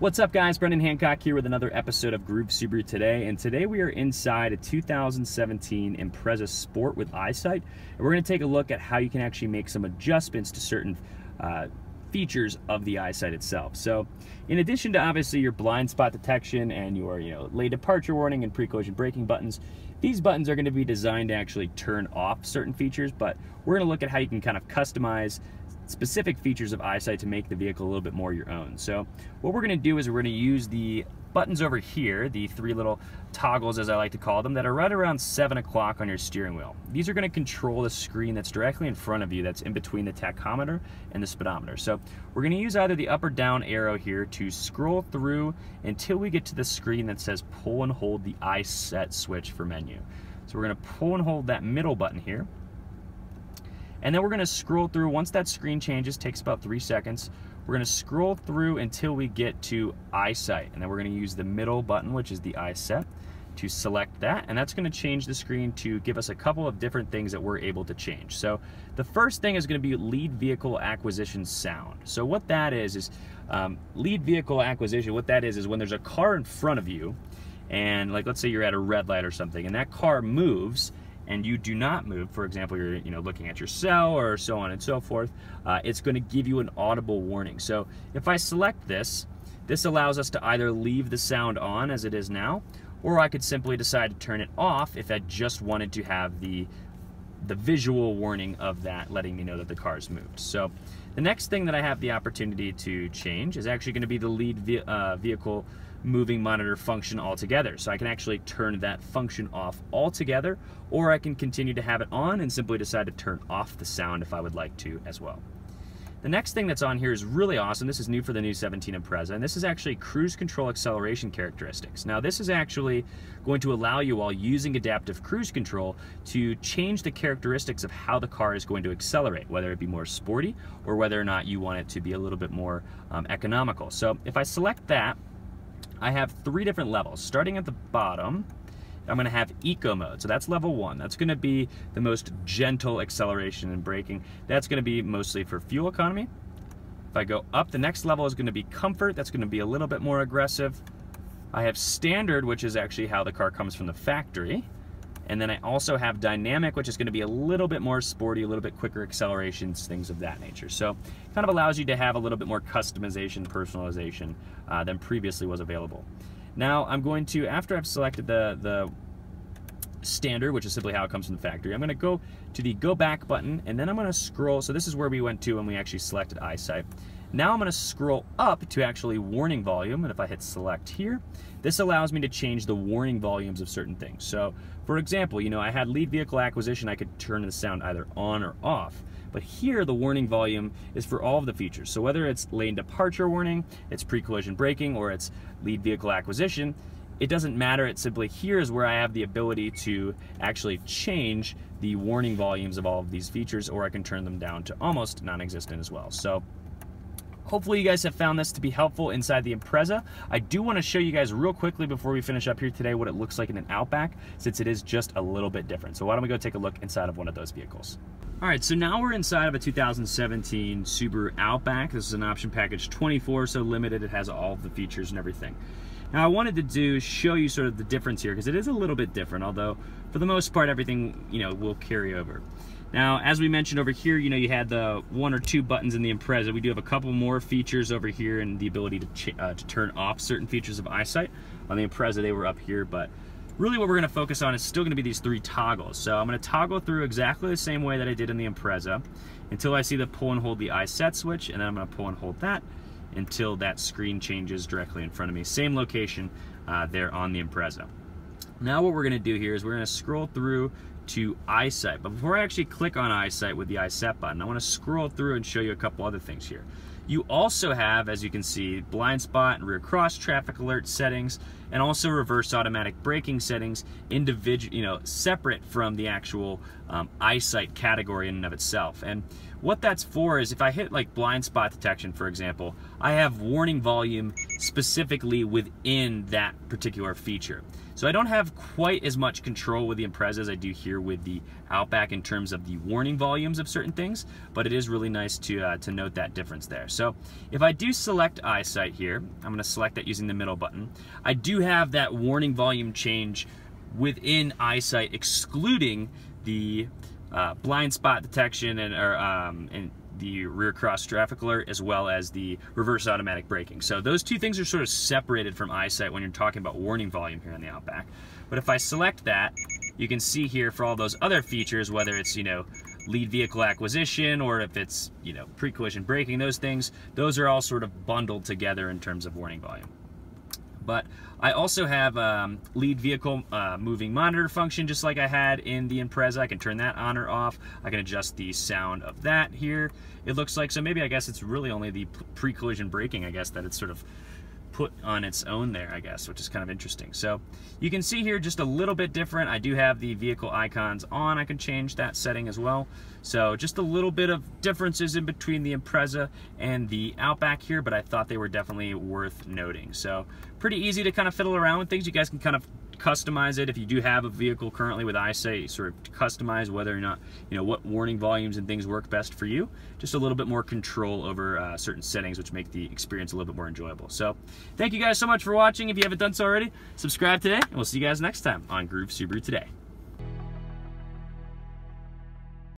What's up guys, Brendan Hancock here with another episode of Groove Subaru today, and today we are inside a 2017 Impreza Sport with EyeSight, and we're going to take a look at how you can actually make some adjustments to certain uh, features of the EyeSight itself. So in addition to obviously your blind spot detection and your you know lane departure warning and pre-collision braking buttons, these buttons are going to be designed to actually turn off certain features, but we're going to look at how you can kind of customize specific features of EyeSight to make the vehicle a little bit more your own. So what we're going to do is we're going to use the buttons over here, the three little toggles as I like to call them, that are right around 7 o'clock on your steering wheel. These are going to control the screen that's directly in front of you that's in between the tachometer and the speedometer. So we're going to use either the up or down arrow here to scroll through until we get to the screen that says pull and hold the EyeSet switch for menu. So we're going to pull and hold that middle button here. And then we're gonna scroll through, once that screen changes, takes about three seconds, we're gonna scroll through until we get to EyeSight. And then we're gonna use the middle button, which is the EyeSet, to select that. And that's gonna change the screen to give us a couple of different things that we're able to change. So the first thing is gonna be lead vehicle acquisition sound. So what that is, is um, lead vehicle acquisition, what that is, is when there's a car in front of you, and like let's say you're at a red light or something, and that car moves, and you do not move, for example, you're you know looking at your cell or so on and so forth, uh, it's going to give you an audible warning. So if I select this, this allows us to either leave the sound on as it is now, or I could simply decide to turn it off if I just wanted to have the the visual warning of that letting me know that the car's moved. So the next thing that I have the opportunity to change is actually going to be the lead ve uh, vehicle moving monitor function altogether. So I can actually turn that function off altogether, or I can continue to have it on and simply decide to turn off the sound if I would like to as well. The next thing that's on here is really awesome. This is new for the new 17 Impreza, and this is actually cruise control acceleration characteristics. Now, this is actually going to allow you, while using adaptive cruise control, to change the characteristics of how the car is going to accelerate, whether it be more sporty or whether or not you want it to be a little bit more um, economical. So if I select that, I have three different levels. Starting at the bottom, I'm gonna have eco mode. So that's level one. That's gonna be the most gentle acceleration and braking. That's gonna be mostly for fuel economy. If I go up, the next level is gonna be comfort. That's gonna be a little bit more aggressive. I have standard, which is actually how the car comes from the factory. And then I also have dynamic, which is gonna be a little bit more sporty, a little bit quicker accelerations, things of that nature. So kind of allows you to have a little bit more customization, personalization uh, than previously was available. Now I'm going to, after I've selected the, the standard, which is simply how it comes from the factory, I'm gonna go to the go back button and then I'm gonna scroll. So this is where we went to when we actually selected EyeSight. Now I'm gonna scroll up to actually warning volume, and if I hit select here, this allows me to change the warning volumes of certain things. So for example, you know, I had lead vehicle acquisition, I could turn the sound either on or off. But here, the warning volume is for all of the features. So whether it's lane departure warning, it's pre-collision braking, or it's lead vehicle acquisition, it doesn't matter. It simply here is where I have the ability to actually change the warning volumes of all of these features, or I can turn them down to almost non-existent as well. So Hopefully you guys have found this to be helpful inside the Impreza. I do want to show you guys real quickly before we finish up here today what it looks like in an Outback, since it is just a little bit different. So why don't we go take a look inside of one of those vehicles. All right, so now we're inside of a 2017 Subaru Outback. This is an option package 24, so limited. It has all the features and everything. Now I wanted to do show you sort of the difference here because it is a little bit different, although for the most part everything you know will carry over. Now, as we mentioned over here, you know, you had the one or two buttons in the Impreza. We do have a couple more features over here and the ability to, uh, to turn off certain features of EyeSight. On the Impreza, they were up here, but really what we're gonna focus on is still gonna be these three toggles. So I'm gonna toggle through exactly the same way that I did in the Impreza until I see the pull and hold the EyeSet switch, and then I'm gonna pull and hold that until that screen changes directly in front of me. Same location uh, there on the Impreza. Now what we're gonna do here is we're gonna scroll through to EyeSight. But before I actually click on EyeSight with the EyeSet button, I wanna scroll through and show you a couple other things here. You also have, as you can see, blind spot and rear cross traffic alert settings, and also reverse automatic braking settings, individual, you know, separate from the actual um, EyeSight category in and of itself. And what that's for is if I hit like blind spot detection, for example, I have warning volume specifically within that particular feature. So I don't have quite as much control with the Impreza as I do here with the Outback in terms of the warning volumes of certain things, but it is really nice to, uh, to note that difference there. So if I do select EyeSight here, I'm gonna select that using the middle button, I do have that warning volume change within EyeSight excluding the uh, blind spot detection and, or, um, and the rear cross traffic alert as well as the reverse automatic braking. So those two things are sort of separated from EyeSight when you're talking about warning volume here on the Outback. But if I select that, you can see here for all those other features, whether it's, you know, lead vehicle acquisition or if it's, you know, pre-collision braking, those things, those are all sort of bundled together in terms of warning volume. But I also have um, lead vehicle uh, moving monitor function just like I had in the Impreza. I can turn that on or off. I can adjust the sound of that here. It looks like, so maybe I guess it's really only the pre-collision braking, I guess, that it's sort of put on its own there, I guess, which is kind of interesting. So you can see here just a little bit different. I do have the vehicle icons on. I can change that setting as well. So just a little bit of differences in between the Impreza and the Outback here, but I thought they were definitely worth noting. So pretty easy to kind of fiddle around with things. You guys can kind of customize it if you do have a vehicle currently with EyeSight, sort of customize whether or not, you know, what warning volumes and things work best for you. Just a little bit more control over uh, certain settings, which make the experience a little bit more enjoyable. So thank you guys so much for watching. If you haven't done so already, subscribe today, and we'll see you guys next time on Groove Subaru Today.